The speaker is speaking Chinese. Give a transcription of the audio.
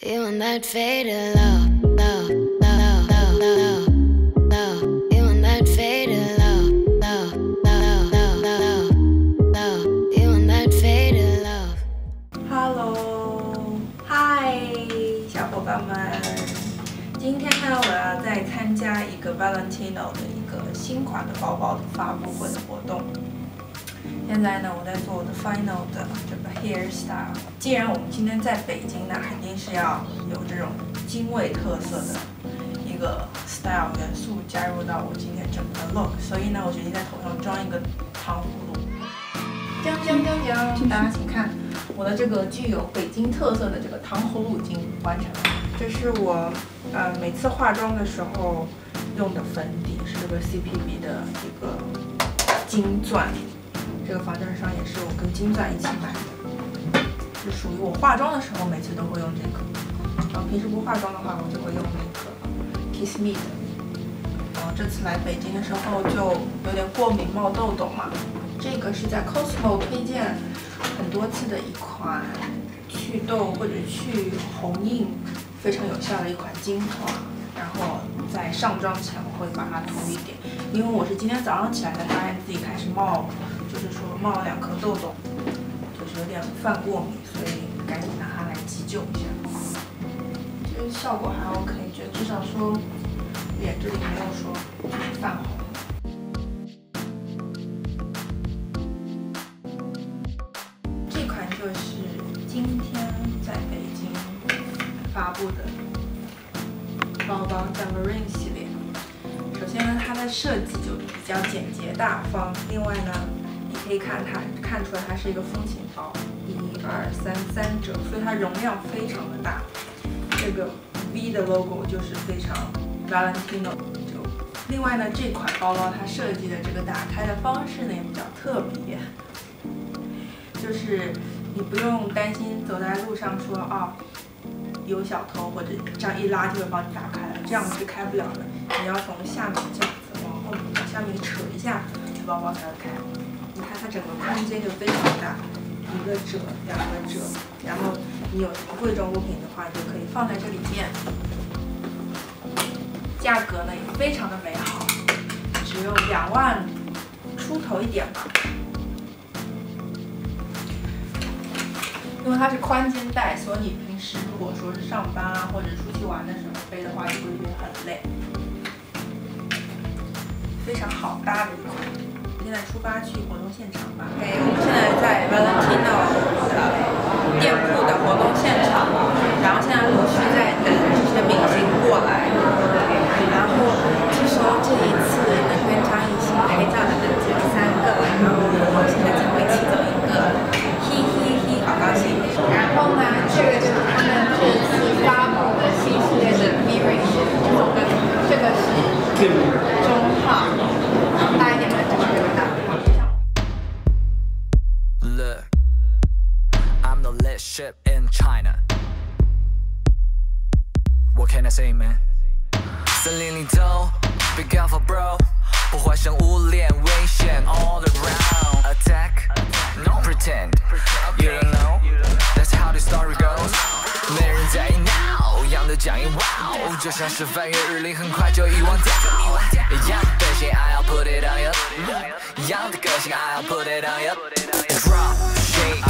You want that faded love, love, love, love, love, love. You want that faded love, love, love, love, love, love. You want that faded love. Hello，嗨，小伙伴们，今天呢，我要在参加一个 Valentino 的一个新款的包包的发布会的活动。现在呢，我在做我的 final 的这个 hairstyle。既然我们今天在北京，那肯定是要有这种京味特色的一个 style 元素加入到我今天整个 look。所以呢，我决定在头上装一个糖葫芦。锵锵锵锵，大家请看，我的这个具有北京特色的这个糖葫芦已经完成了。这是我呃每次化妆的时候用的粉底，是这个 CPB 的一个金钻。这个防晒霜也是我跟金钻一起买的，是属于我化妆的时候每次都会用这个。然后平时不化妆的话，我就会用那个 Kiss Me 的。然后这次来北京的时候就有点过敏冒痘痘嘛，这个是在 Cosmo 推荐很多次的一款祛痘或者去红印非常有效的一款精华。然后在上妆前我会把它涂一点，因为我是今天早上起来才发现自己开始冒。就是说冒了两颗痘痘，就是有点犯过敏，所以赶紧拿它来急救一下。其实效果还 OK，就至少说脸这里没有说泛红。这款就是今天在北京发布的包包 d a m a r i n 系列。首先呢，它的设计就比较简洁大方，另外呢。可以看它，看出来它是一个风琴包，一二三三折，所以它容量非常的大。这个 V 的 logo 就是非常 Valentino。就另外呢，这款包包它设计的这个打开的方式呢也比较特别，就是你不用担心走在路上说啊有小偷或者这样一拉就会帮你打开了，这样是开不了的。你要从下面这样子往后往下面扯一下，包包才会开。它整个空间就非常大，一个褶，两个褶，然后你有什么贵重物品的话，就可以放在这里面。价格呢也非常的美好，只有两万出头一点吧。因为它是宽肩带，所以你平时如果说是上班啊或者出去玩的时候背的话，也不会觉得很累。非常好搭的一款。现在出发去活动现场吧。OK，我们现在在 Valentino 的店铺的活动现场，然后现在陆续在等这些明星过来。然后据说这一次能跟张艺兴拍照的只有三个，然后我们现在将会其中一个，嘿嘿嘿，好高兴。然后呢，这个就是他们这次发布的新系列的 Mirror，这个是 ship in China. What can I say, man? 森林里头，Be careful, bro，破坏生物链危险 all around. Attack, no pretend. You don't know, that's how the story goes. 没人在意 now，样的讲义 wow，就像是翻阅日历，很快就遗忘掉。一样的个性，I'll put it on you。一样的个性，I'll put it on you。Drop, shake,